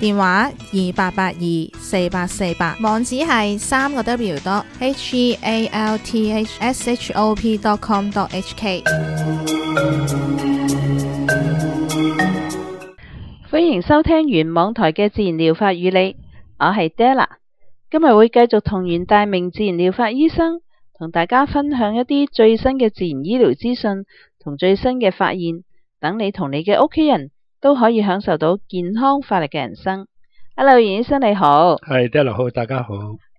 電話二八八二四八四八，網址係三個 W dot H E A L T H S H O P dot com dot H K。歡迎收聽原網台嘅自然療法與你，我係 Della，今日會繼續同袁大明自然療法醫生同大家分享一啲最新嘅自然醫療資訊同最新嘅發現，等你同你嘅屋企人。都可以享受到健康快力嘅人生。Hello，袁医生你好，系 d e 好，大家好。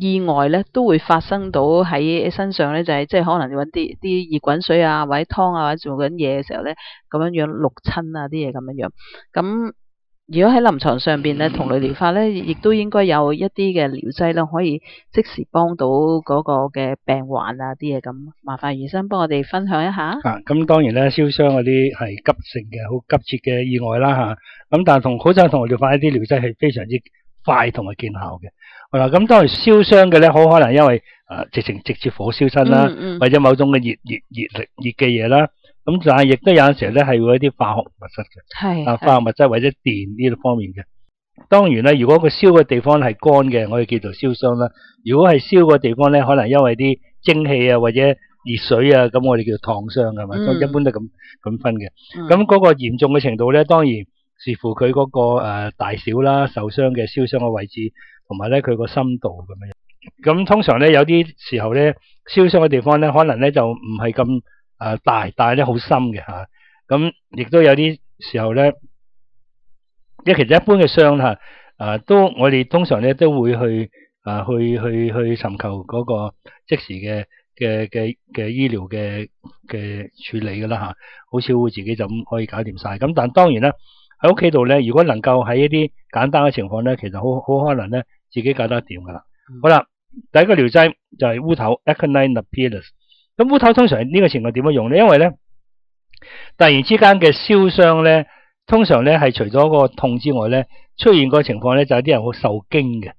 意外咧都會發生到喺身上咧，就係即係可能你搵啲啲熱滾水啊，或者湯啊，或者做緊嘢嘅時候咧，咁樣樣燙親啊啲嘢咁樣樣。咁如果喺臨床上邊咧，同類療法咧，亦都應該有一啲嘅療劑啦，可以即時幫到嗰個嘅病患啊啲嘢咁。麻煩醫生幫我哋分享一下。啊，咁當然咧，燒傷嗰啲係急性嘅好急切嘅意外啦吓。咁但係同好似同類療法一啲療劑係非常之快同埋見效嘅。嗱，咁當然燒傷嘅咧，好可能因為誒、呃、直情直接火燒身啦，嗯嗯、或者某種嘅熱熱熱力熱嘅嘢啦。咁但係亦都有陣時咧係會一啲化學物質嘅，啊化學物質或者電呢方面嘅。當然啦，如果佢燒嘅地方係乾嘅，我哋叫做燒傷啦。如果係燒嘅地方咧，可能因為啲蒸汽啊或者熱水啊，咁我哋叫做燙傷係嘛，嗯、一般都咁咁分嘅。咁嗰、嗯、個嚴重嘅程度咧，當然視乎佢嗰個大小啦，受傷嘅燒傷嘅位置。同埋咧，佢個深度咁样，咁通常咧有啲時候咧燒傷嘅地方咧，可能咧就唔係咁诶大，但係咧好深嘅吓。咁亦都有啲時候咧，即其實一般嘅傷吓，誒都我哋通常咧都會去誒去去去尋求嗰個即時嘅嘅嘅嘅醫療嘅嘅處理噶啦吓，好少會自己就咁可以搞掂晒。咁但当然啦。喺屋企度咧，如果能夠喺一啲簡單嘅情況咧，其實好好可能咧自己搞得掂噶啦。嗯、好啦，第一個療劑就係烏頭 Aconite Napellus。咁烏頭通常呢個情況點樣用咧？因為咧突然之間嘅燒傷咧，通常咧係除咗個痛之外咧，出現個情況咧就有啲人好受驚嘅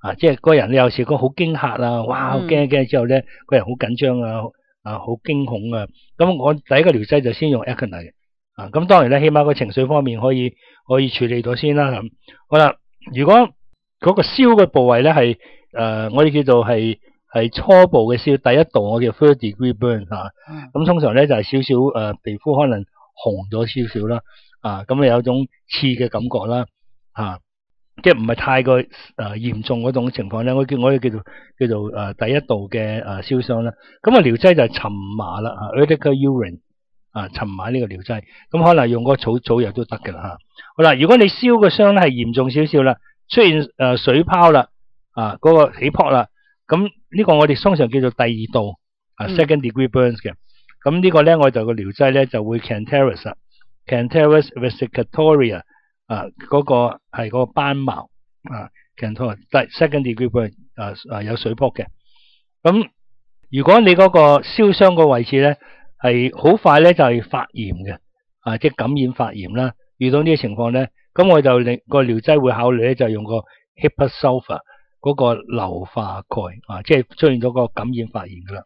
啊，即係個人有時個好驚嚇啊，哇，好驚驚之後咧，個人好緊張啊，啊，好驚恐啊。咁我第一個療劑就先用 Aconite。啊，咁當然咧，起碼個情緒方面可以可以處理到先啦。咁好啦，如果嗰個燒嘅部位咧係誒，我哋叫做係係初步嘅燒，第一度我叫 third degree burn 吓。咁通常咧就係少少誒，皮膚可能紅咗少少啦。啊，咁啊有種刺嘅感覺啦。吓，即係唔係太過誒嚴重嗰種情況咧，我叫我哋叫做叫做誒第一度嘅誒燒傷啦。咁啊療劑就係沉麻啦，吓 urticary urine。啊，尋買呢個療劑，咁可能用個草草藥都得㗎啦吓。好啦，如果你燒個傷咧係嚴重少少啦，出現誒水泡啦，啊嗰、那個起泡啦，咁呢個我哋通常叫做第二度啊 second degree burns 嘅。咁、嗯、呢個咧我就個療劑咧就會 Cantharis Cantharis vesicatoria 啊嗰、那個係嗰個斑茅啊 Cantharis second degree burn 啊啊有水泡嘅。咁如果你嗰個燒傷個位置咧，係好快咧，就係發炎嘅，啊，即係感染發炎啦。遇到呢啲情況咧，咁我就令個療劑會考慮咧，就用個 Hepar sulfur 嗰個硫化鈣啊，即係出現咗個感染發炎噶啦。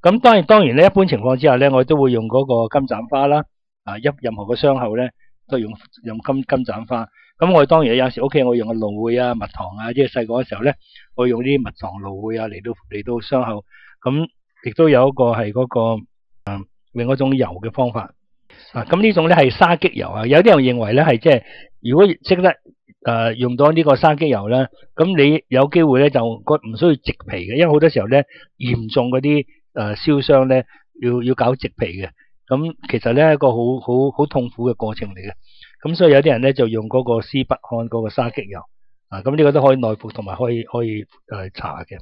咁當然當然咧，一般情況之下咧，我都會用嗰個金盞花啦，啊，一任何個傷口咧都用用金金盞花。咁我當然有時屋企我用個蘆薈啊、蜜糖啊，即係細個嘅時候咧，我用啲蜜糖、蘆薈啊嚟到嚟到傷口。咁亦都有一個係嗰個。啊，另外一種油嘅方法。啊，咁呢種咧係沙棘油啊，有啲人認為咧係即係如果識得誒、呃、用到呢個沙棘油咧，咁你有機會咧就個唔需要植皮嘅，因為好多時候咧嚴重嗰啲誒燒傷咧要要搞植皮嘅，咁其實咧係一個好好好痛苦嘅過程嚟嘅，咁所以有啲人咧就用嗰個絲不汗嗰個沙棘油。啊，咁呢個都可以內服同埋可以可以誒搽嘅。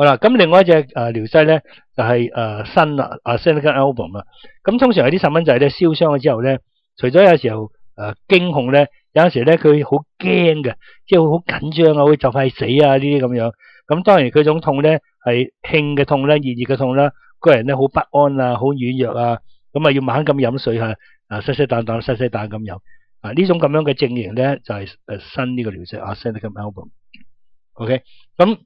好啦，咁另外一隻誒療劑咧就係誒新啦阿 senica album 啊。咁通常有啲細蚊仔咧燒傷咗之後咧，除咗有時候誒驚恐咧，有陣時咧佢好驚嘅，即係好緊張啊，會就快死啊呢啲咁樣。咁當然佢種痛咧係興嘅痛啦，熱熱嘅痛啦，個人咧好不安啊，好軟弱啊，咁啊要猛咁飲水嚇，啊細細啖啖細細啖咁飲。啊呢種咁樣嘅症型咧就係誒新呢個療劑 Arsenicum album。OK，咁。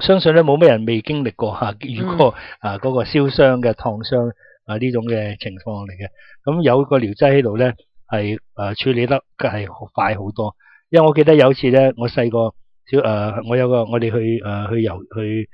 相信咧冇咩人未經歷過吓，如果啊嗰個燒傷嘅燙傷啊呢種嘅情況嚟嘅，咁有個療劑喺度咧係誒處理得係快好多。因為我記得有次咧，我細個小誒，我有個我哋去誒去游去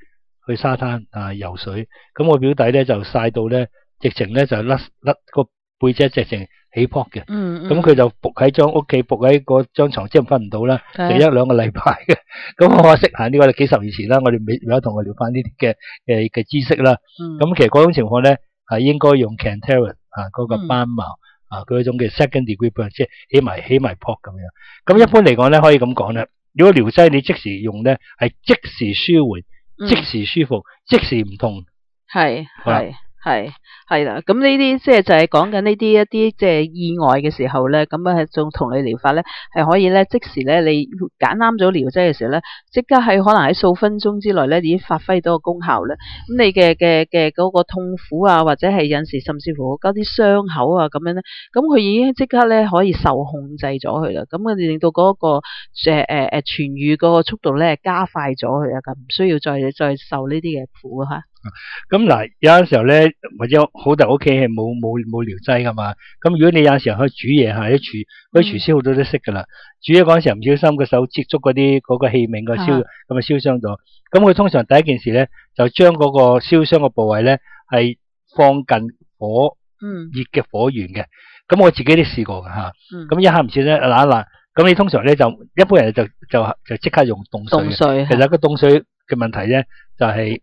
去沙灘啊游水，咁我表弟咧就曬到咧，直情咧就甩甩個背脊直情。起泡嘅，嗯，咁佢就伏喺張屋企，伏喺嗰張床，即係瞓唔到啦，就一兩個禮拜嘅。咁我話識行呢個幾十年前啦，我哋未有同佢聊翻呢啲嘅嘅嘅知識啦。咁其實嗰種情況咧係應該用 Cantharidin 啊嗰個斑茅啊嗰一種嘅 second degree burn，即係起埋起埋泡咁樣。咁一般嚟講咧可以咁講咧，如果療劑你即時用咧係即時舒緩、即時舒服、即時唔痛，係係。係係啦，咁呢啲即係就係講緊呢啲一啲即系意外嘅時候咧，咁啊係種同你療法咧，係可以咧即時咧你揀啱咗療劑嘅時候咧，即刻喺可能喺數分鐘之內咧已經發揮到個功效咧。咁你嘅嘅嘅嗰個痛苦啊，或者係有時甚至乎嗰啲傷口啊咁樣咧，咁佢已經即刻咧可以受控制咗佢啦。咁佢令到嗰個誒誒誒痊愈個速度咧加快咗佢啊，咁唔需要再再受呢啲嘅苦吓。咁嗱，有陣時候咧，或者好大屋企係冇冇冇療劑噶嘛。咁如果你有陣時候去煮嘢吓，啲廚嗰啲廚師好多都識噶啦。煮嘢嗰陣時候唔小心個手接觸嗰啲嗰個器皿個燒，咁啊燒傷咗。咁佢通常第一件事咧，就將嗰個燒傷嘅部位咧係放近火，嗯，熱嘅火源嘅。咁我自己都試過噶吓。咁一下唔切咧，嗱嗱，咁你通常咧就一般人就就就即刻用凍水。凍水。其實個凍水嘅問題咧就係。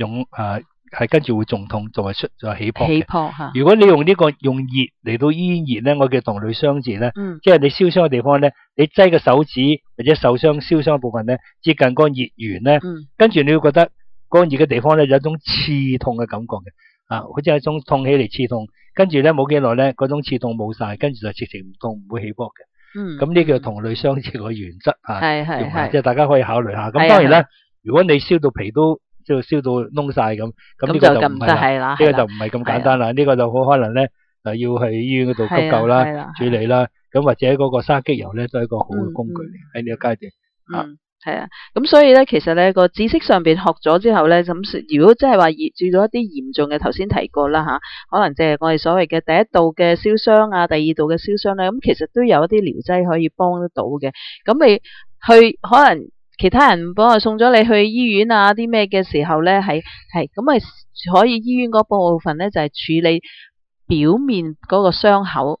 用誒係跟住會仲痛，仲係出仲係起泡起泡吓。如果你用呢個用熱嚟到醫熱咧，我叫同類相治咧，嗯，即係你燒傷嘅地方咧，你擠個手指或者受傷燒傷嘅部分咧，接近嗰個熱源咧，嗯，跟住你會覺得嗰個熱嘅地方咧有一種刺痛嘅感覺嘅，啊，好似係一種痛起嚟刺痛，跟住咧冇幾耐咧，嗰種刺痛冇晒，跟住就直情唔痛，唔會起泡嘅，嗯，咁呢個同類相治嘅原則吓，係係係，即係大家可以考慮下。咁當然啦，如果你燒到皮都。即係燒到燶晒咁，咁呢個就唔係啦，呢個就唔係咁簡單啦。呢個就好可能咧，誒要去醫院嗰度急救啦、處理啦。咁或者嗰個沙棘油咧，都係一個好嘅工具嚟喺呢個階段。嗯，係啊。咁所以咧，其實咧個知識上邊學咗之後咧，咁如果真係話遇到一啲嚴重嘅，頭先提過啦吓，可能即係我哋所謂嘅第一度嘅燒傷啊，第二度嘅燒傷咧，咁其實都有一啲療劑可以幫得到嘅。咁你去可能。其他人帮我送咗你去医院啊，啲咩嘅时候咧，系系咁啊，可以医院嗰部分咧就系处理表面嗰个伤口。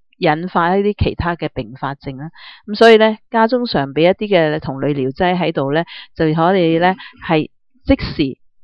引發一啲其他嘅併發症啦。咁所以咧，家中常備一啲嘅同類療劑喺度咧，就可以咧係即時。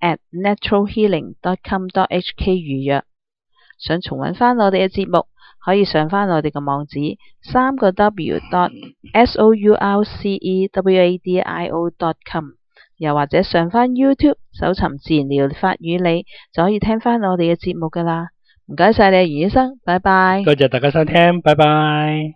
at naturalhealing.com.hk 預約，想重温翻我哋嘅節目，可以上翻我哋嘅網址三個 W dot S O U R C E W A D I O dot com，又或者上翻 YouTube 搜尋自然療法與你，就可以聽翻我哋嘅節目噶啦。唔該晒你，袁醫生，拜拜。多謝大家收聽，拜拜。